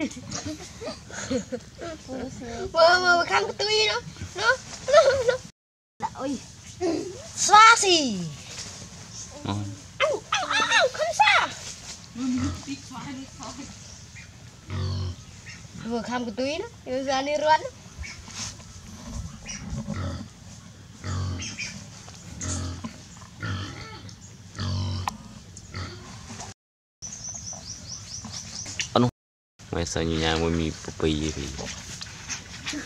មើលមើលខាងផ្ទុយណោះណោះណោះអុយស្វាស៊ីអូអោអោអោខំសាមើលខាងផ្ទុយណោះយូសានេះរត់ nhà mới mi bì gì thì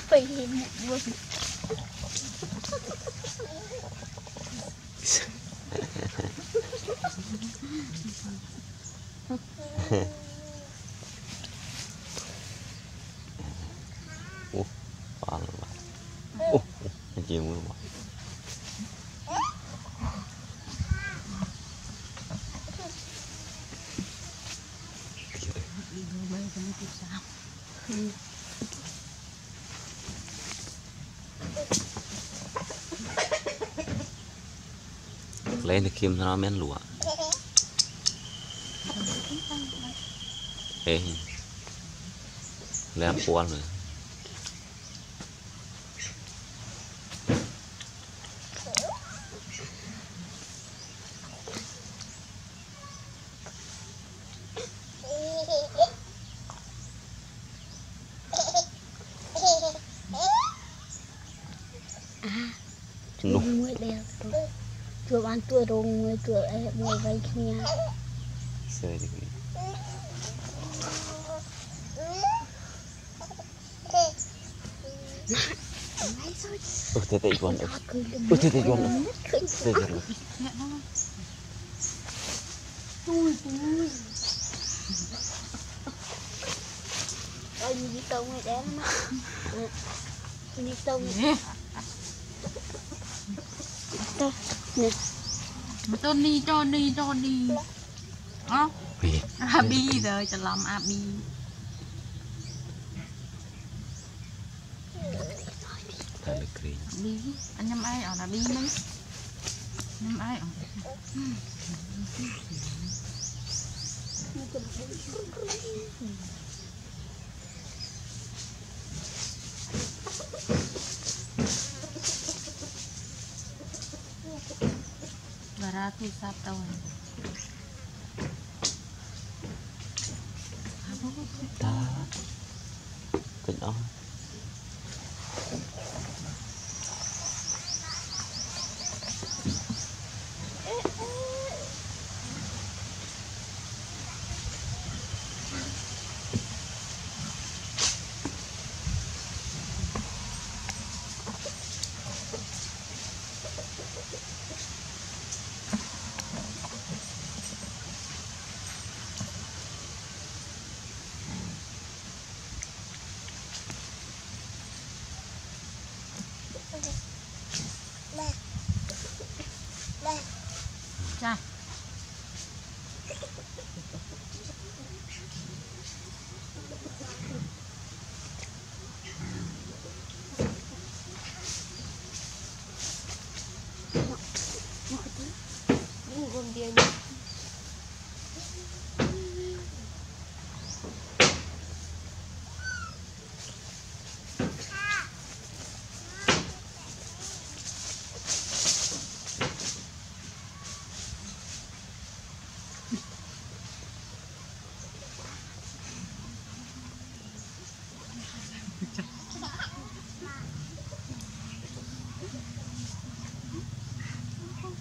ไปเห็นvừa Quá là quá Ô, nó chịu mưa mà Lên thì kim nó men lụa ê lẽ quan rồi ăn tuổi rồng người tuổi em người vậy kia sợi đi Ừ, thế tệ chuẩn được. Ừ, thế tệ chuẩn được. Tệ chuẩn được. Tui, tui. Ôi, đi tông này đéo mà. Đi tông. Ta, nè. Tony Tony Tony អូអាប៊ីទៅច្រឡំអាប៊ីតែលើគ្រីងប៊ីអញញ៉ាំអីអូនអាប៊ីហ្នឹងញ៉ាំអីអូមកទៅ ra thu sắp đâu rồi. Ta.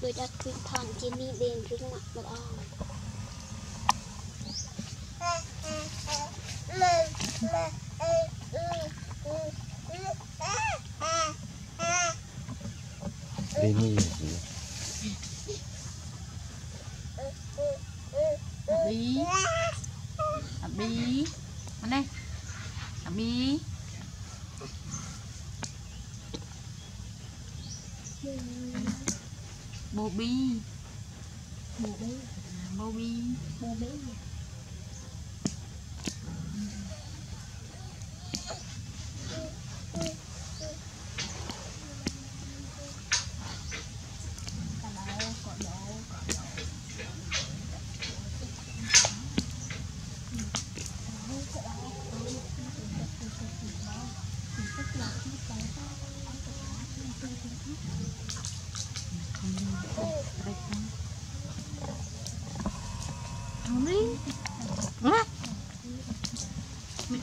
Bữa đã tuyệt thẳng trên đi đến trước mặt mặt ông Đi như gì? Abi. Abi. Mana? Abi. Là bí bô bi bô bi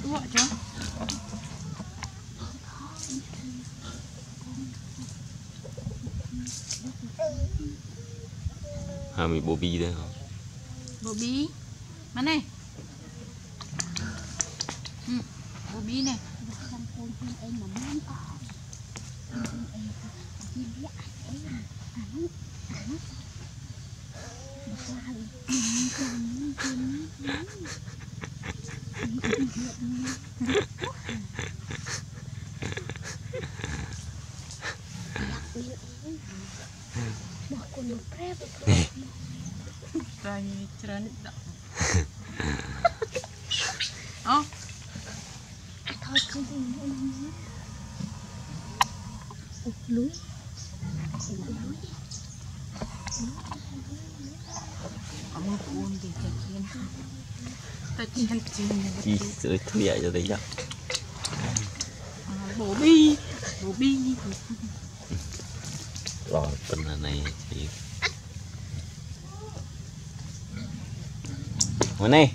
bị ụa chưa hai mươi bố bi đấy hả? Bô bí mà này. Ừ, bô bí này. Xong con បោះគុណមកប្រែប្រែតែច្រើនដាក់អូថតគុំទៅអូលុយអមគូនទីចាគៀន chị rồi sưởi vậy rồi đấy nhá. Bổ bi bổ bi. Lò tên là này thì hôm nay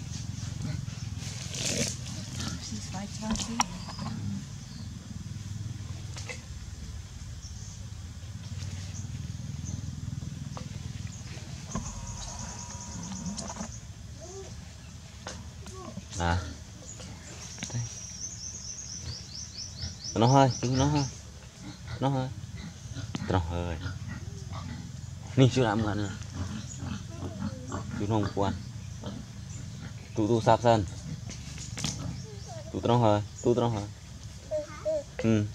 à nó hơi đúng nó hơi. Nó hơi. Nó hơi. Ni chưa làm gần chú không quan. Tụ tụ sạp sân tụ tụ hơi tụ tụ hơi. Ừ.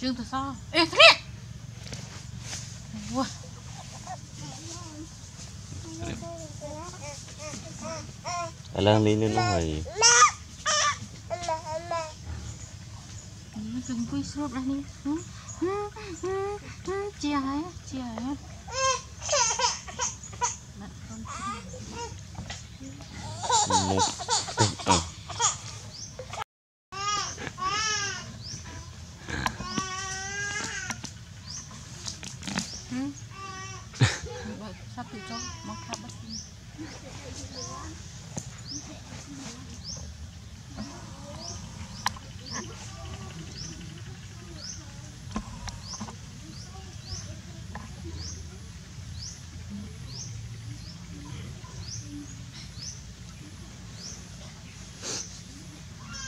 Chương từ sao? Ê thế lên Alang lên na hay. chừng quy sụp ra đi. Chia hết chia hết Let's go.